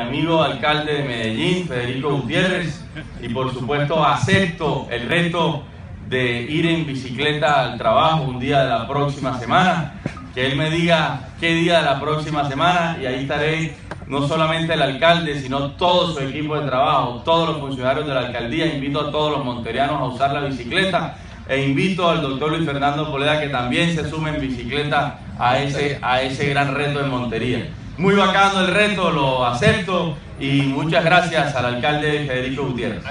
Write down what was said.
amigo alcalde de Medellín, Federico Gutiérrez, y por supuesto acepto el reto de ir en bicicleta al trabajo un día de la próxima semana, que él me diga qué día de la próxima semana y ahí estaré no solamente el alcalde, sino todo su equipo de trabajo, todos los funcionarios de la alcaldía, invito a todos los monterianos a usar la bicicleta e invito al doctor Luis Fernando Poleda que también se sume en bicicleta a ese, a ese gran reto en Montería. Muy bacano el reto, lo acepto y muchas gracias al alcalde Federico Gutiérrez.